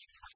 you